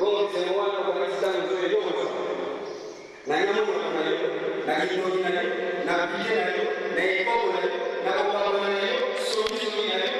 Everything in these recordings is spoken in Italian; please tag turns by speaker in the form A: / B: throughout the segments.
A: Roho wana kanisa nzuri dogo na ina Mungu nayo na kidogo nayo na Biblia nayo na ikomo nayo na kwa Bwana nayo sio kitu nayo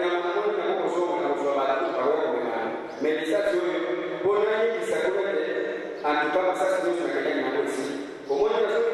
A: Omoni masasi nyonso na kati ya
B: yango esili omoni nazo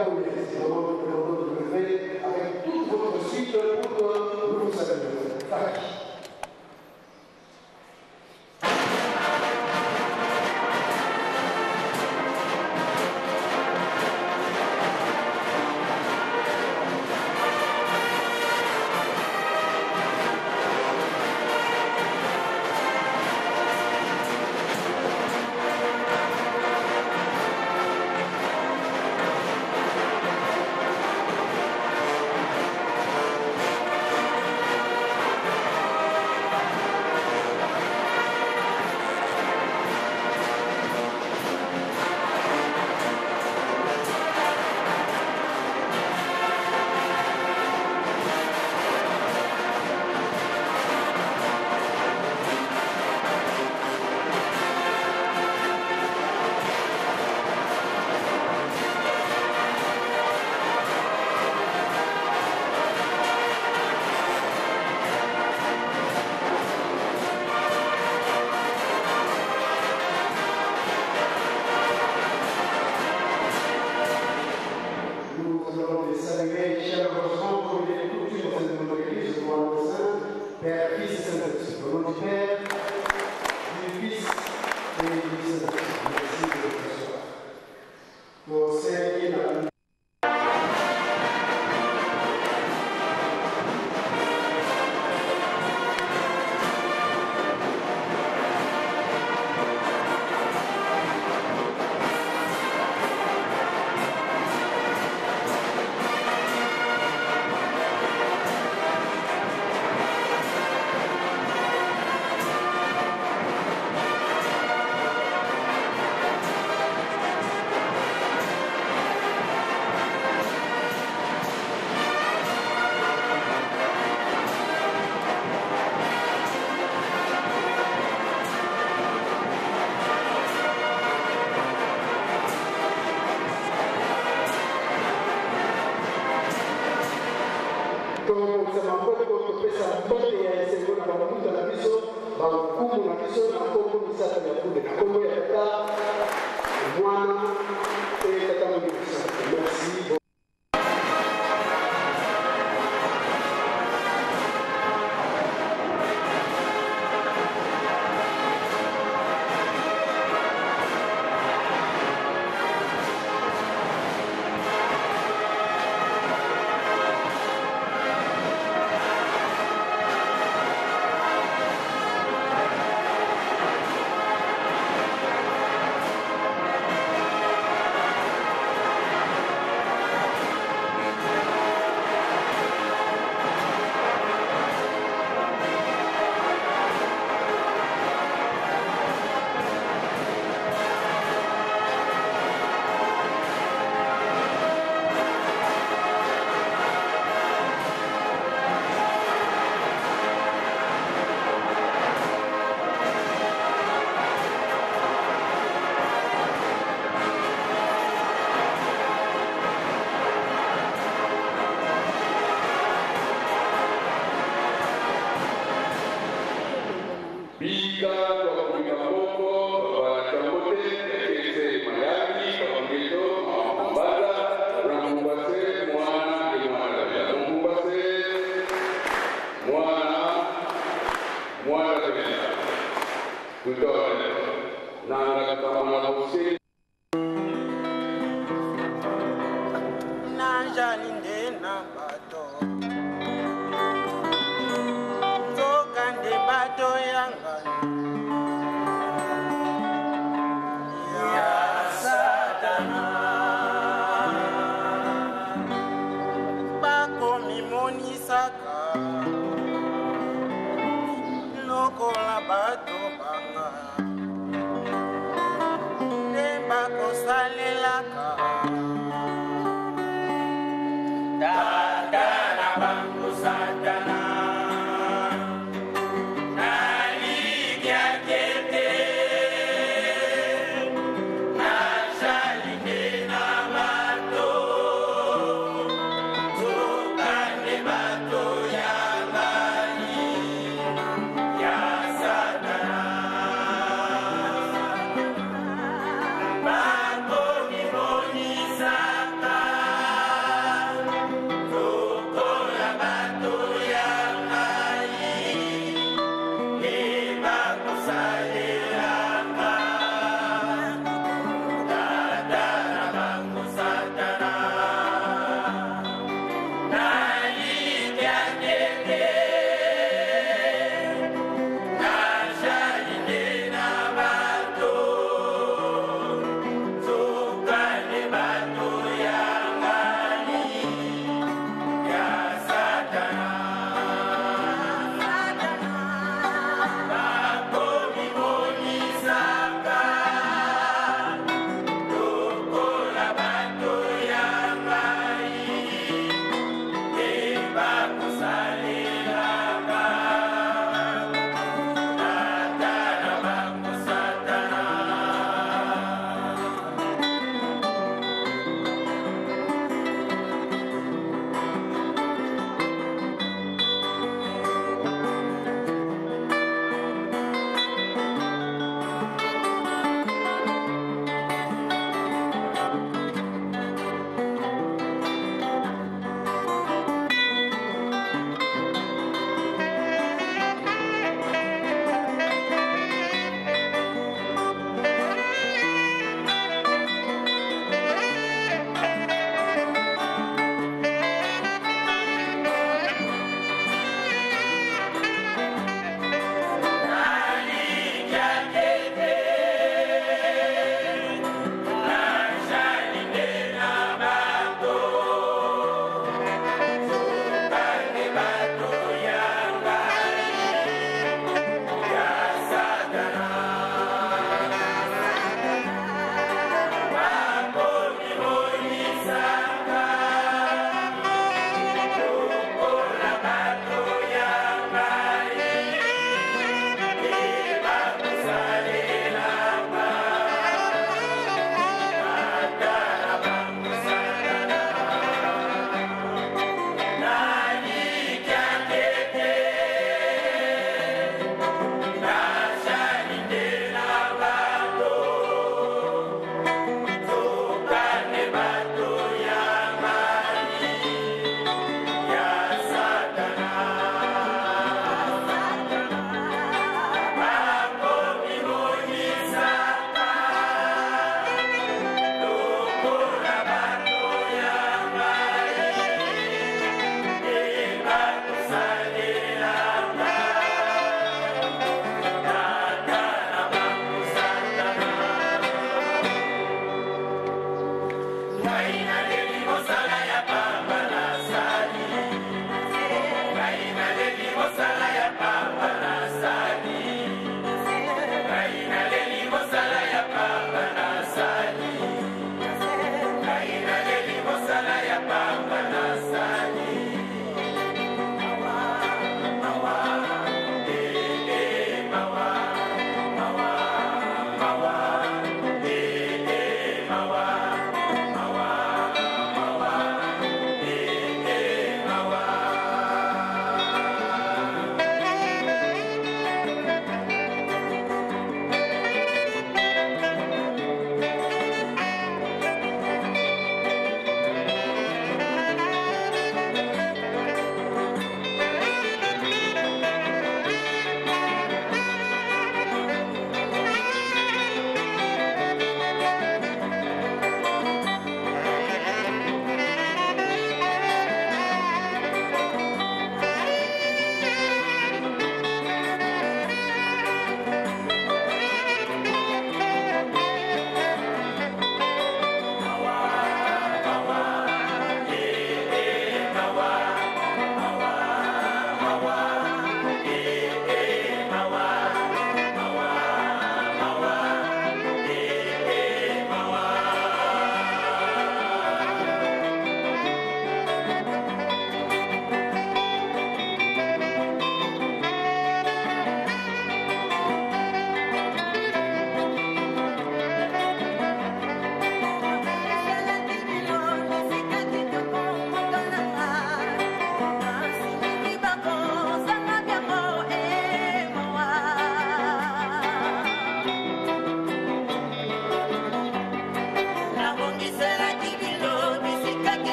B: adolescente. kopesa mbote ya esengoli bamakuta na biso bankumu na biso na kombo misato ya kumi na
C: kombo Osaka.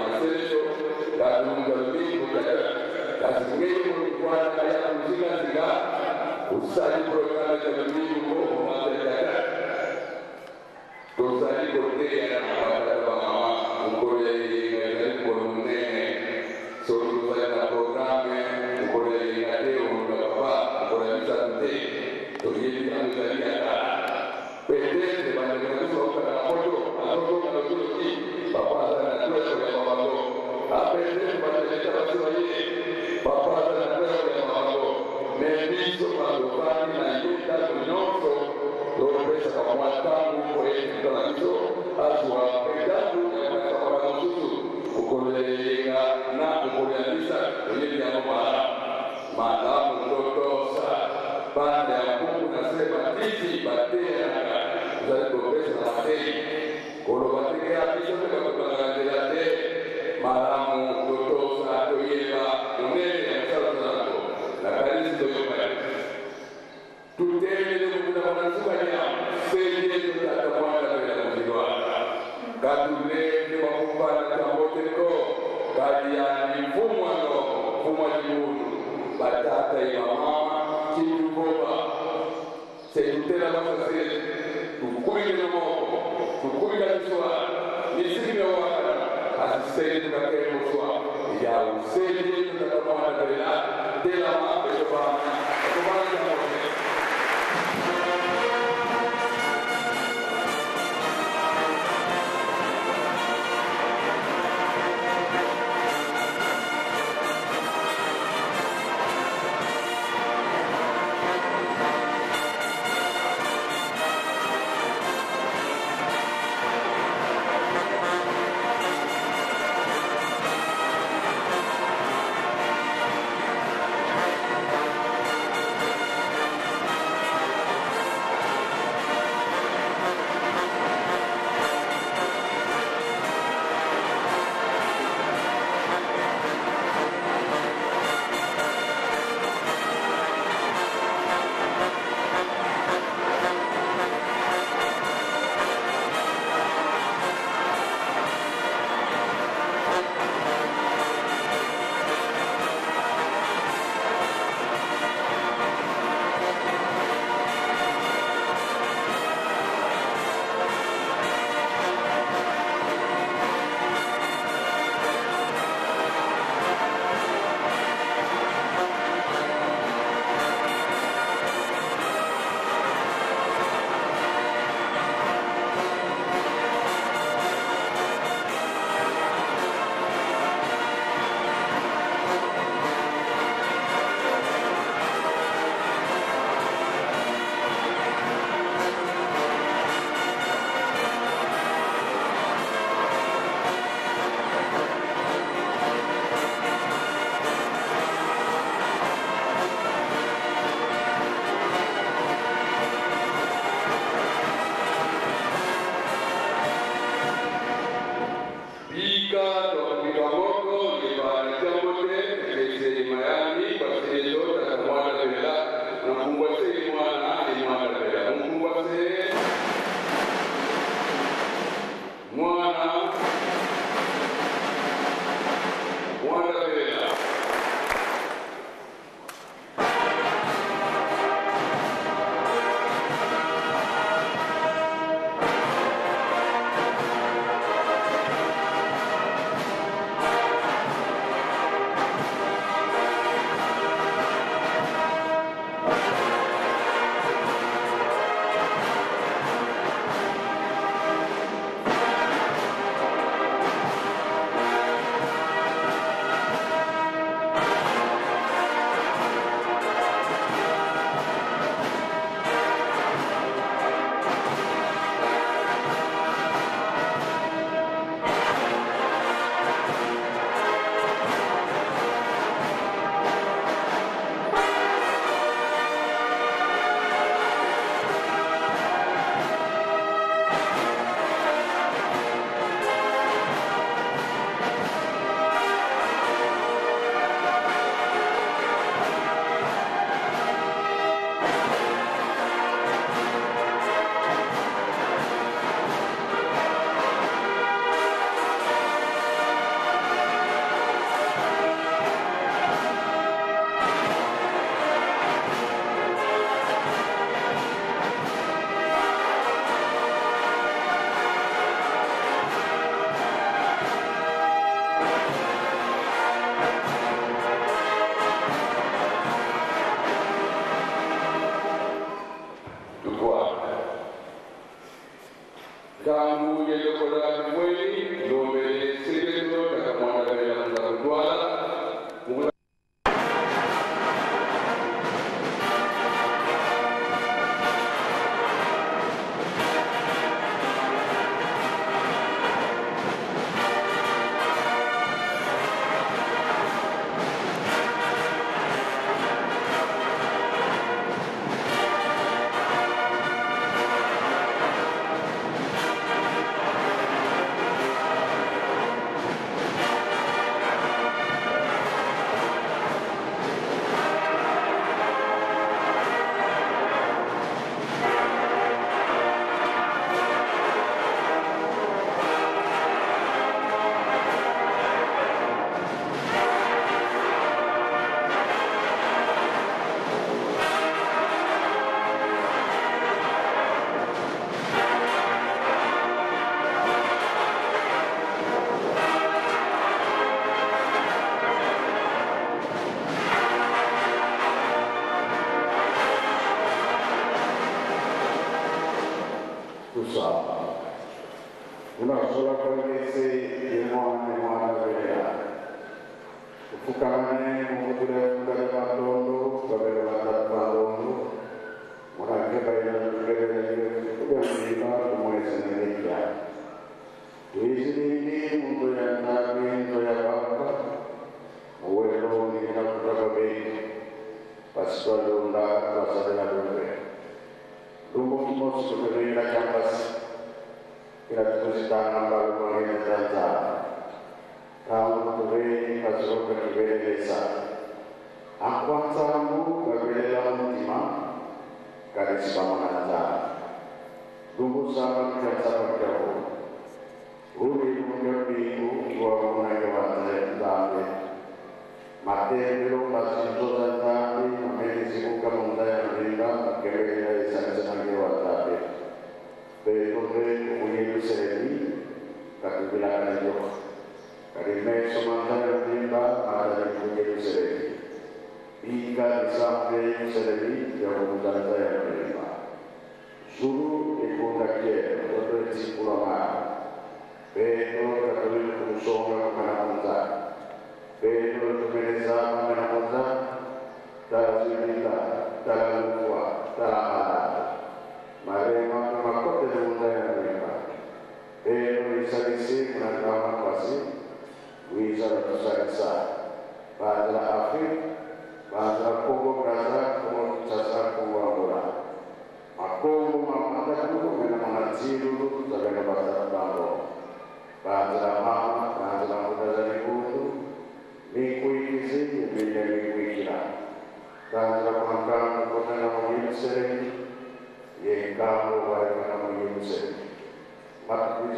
C: Maseso, tazungumza mbingu tazungumza mwana
D: kaya mzima zika usali programu za mbingu kwa mwanzo ya tatu o kwa tena na secara matang oleh segala itu aswa pedagu dengan seorang susu ukur lelenga nak ukur yang ini yang memarah maka menurut dosa pada buku nasib batisi batia dari bukti selamat ini kalau batik yang bisa matata ya mama chitukoba seitela basase tukukubikelomo tukukubikaliswa misikimewakala asiseetukakemoswa ya useli tutakamana tela
E: tela mapetobana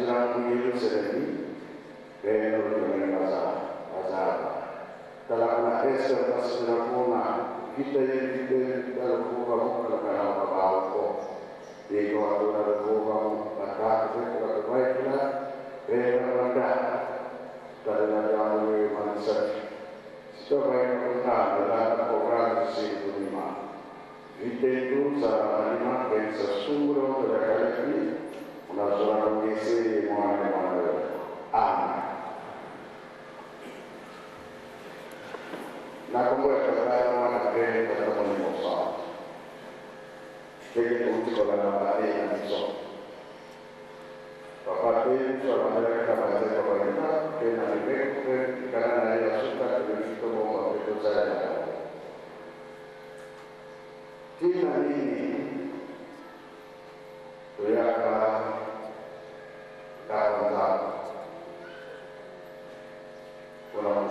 E: matukuzira mwimusere beno tumene mazaba mazaba talakuna esa pasira kuna kita yekite talukuva mukalakana mabauko iko aduna lukuva makatu kula kubaikila beno wanda karena yang manusia supaya kita dalam program situ lima itu sama lima dan sesuruh dari ini menasura misi mana mana aman na kumbuka kabla mana kene kata ni mosa jadi untuk kalau nama ini nanti Bapak itu soal ada kita baca pemerintah, kita lebih karena ada suka begitu mau itu saya. Kita ini tuyaka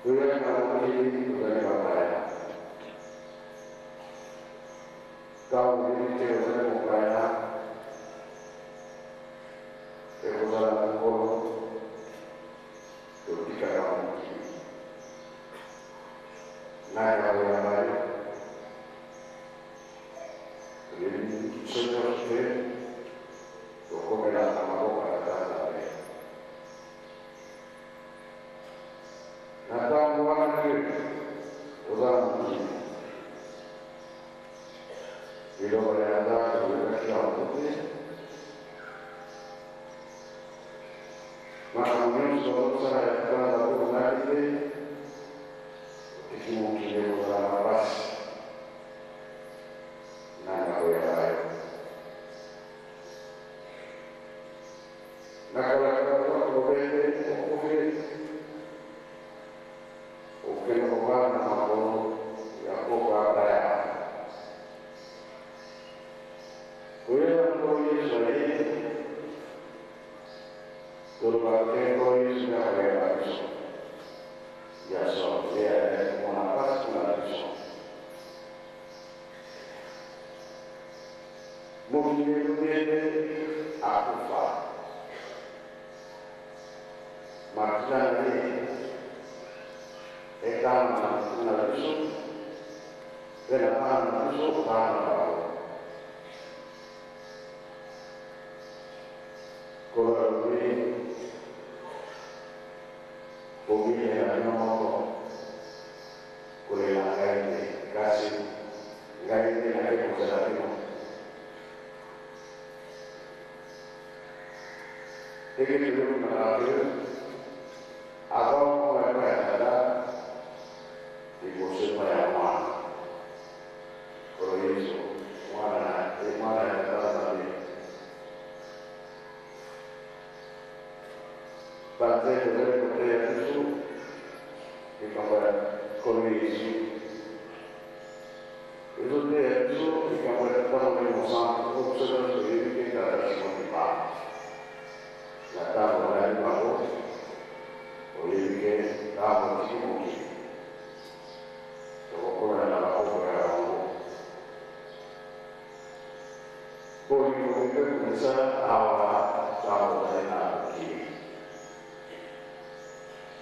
E: Kemudian kalau ini kemudian kalau Mas ao menos a outra é para a verdade Thank you.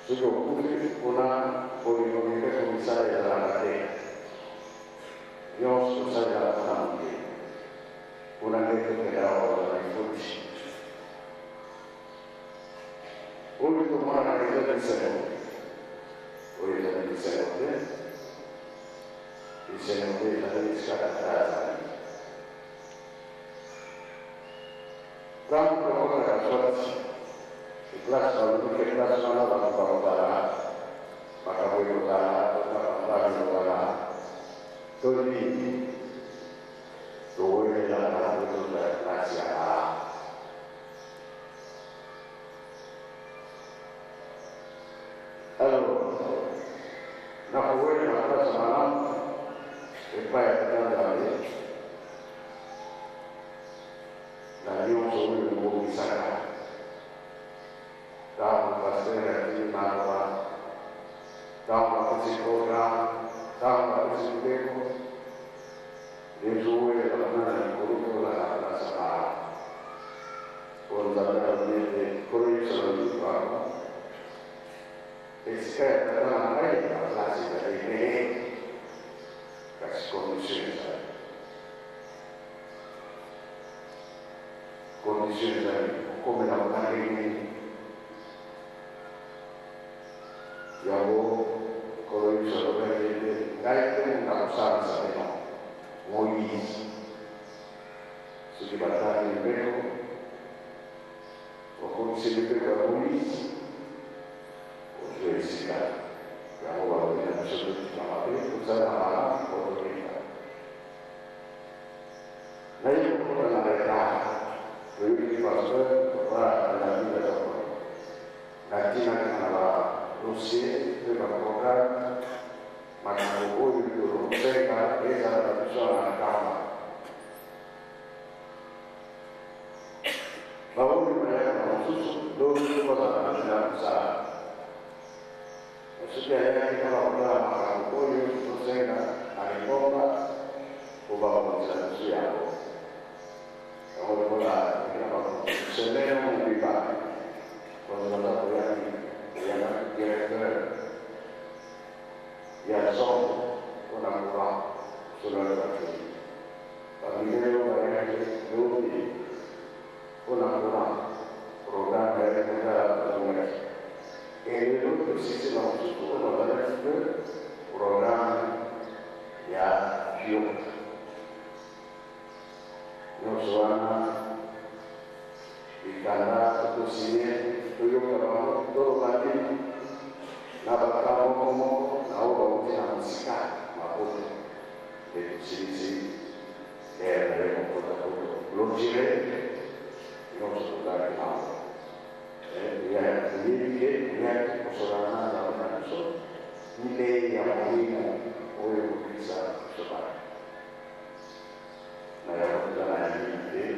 E: Sio kufi kuna polimomike komisari ya lamate. Yos kusari ya lamate. Kuna ngeto kera wa na ifuti. Uli kumana na ito diseno. Uli ito diseno de. Diseno de ito diskata kaza. Tanto come la sua ikhlas selalu ikhlas sama dalam perkara maka berdoa berdoa berdoa tuh ini tuh ini adalah itu dari rahasia halo. Nak kue apa semalam? Ipa yang tengah hari di suwe karena di kuruku lah ada sekarang. Untuk ini kuri selalu baru. Iskaya dalam apa yang terjadi dari ini, kasih kondisi saya. Kondisi saya, come lakukan ini, Yago kalau mau sekitar hari itu waktu sini kita mulai untuk isikan yang orang yang sudah sama itu saya malah untuk kita nah itu bukan mereka lebih pasal orang yang tidak tahu nanti nanti malah dossier per l'avvocato, ma che para o orgulho que o tem para desaprofissionar a calma. Vamos de manhã com o susto, dois de uma hora para tirar o sábado. O sujeito é que ela vai para o orgulho que o tem para a o valor do desaprofissionado. Então, eu vou dar aqui na mão. Você nem. Quando nós apoiamos, ele é mais do. viaggiò con amore sulla leva Padrino Maria Giusti, con amore, programma e ricordata l'amore. E io che si sia scuola da destra, programma a Giunta. Non so, Anna, il candidato consigliere, io ho parlato, dove va a dire, na watakaokomoka na wote na kusikia makosa ekusinzi neereleko kota kuto lunjire inosotukari hao yiyike myake kusolana na wananso ile ya muhimu huyo kukiza kusobara na yakutana yiyike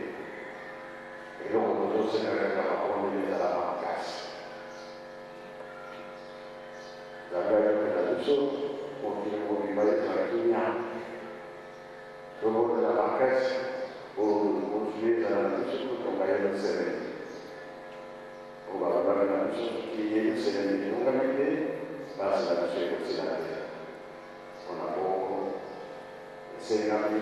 E: ilokototose katika makondi ya la makasi berjalan ini itu untuk segera kapal di dalam kas dan kita usul mungkin lebih baik lagi Rumor dalam kas urusnya dalam usul kembali sering Ubalara na uso kiye sene ni nunga mite basi na sio kusinate kuna boko sena ni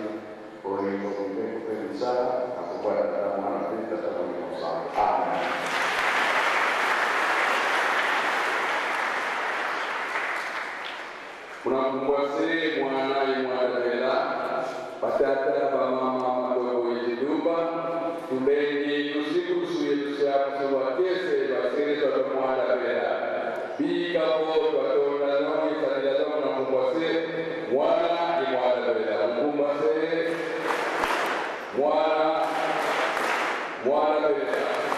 E: ori ko kumbe ko pensa ako ba na mana pinta ta ni sa
D: unamkwase mwanaye mwadamela patata pamamamadogo yetidumba tumbenye tusikusu yetusyakusuwakese vasereza tamwadamela bikapo twatonda noni tadilaza unamkwase mwana ye mwadamela unkumbase mwana.
F: Mwadamela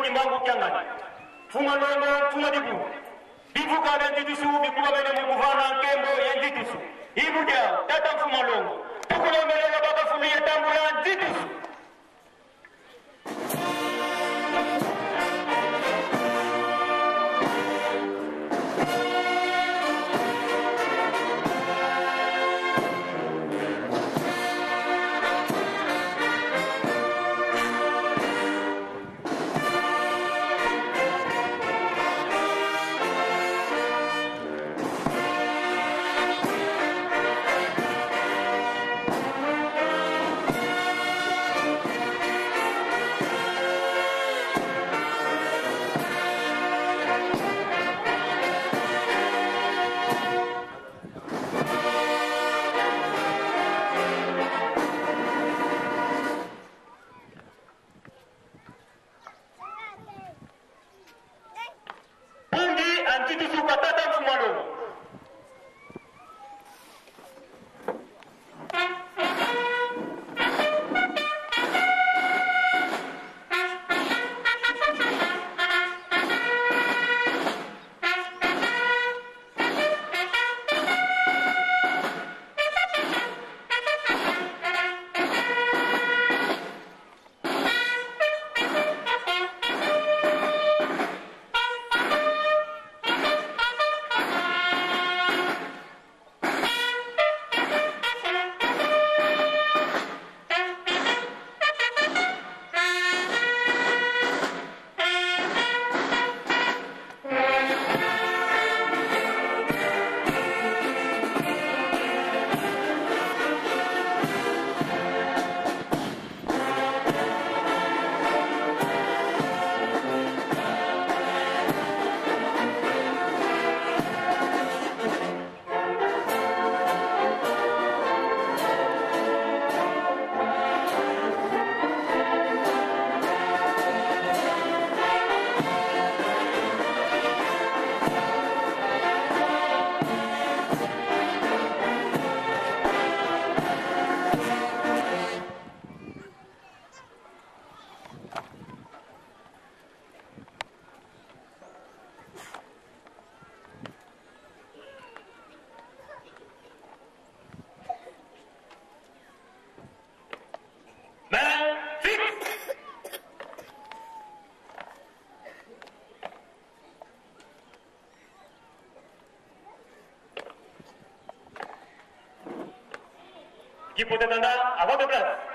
F: ni mangu kyangani funga nongo funga dibu dibu kare nditisu bikuba bene mu vana kembo yenditisu ibuja tata mfuma longo tukulomelela baba fumi yetambula nditisu Ги подеда на Авада Брат.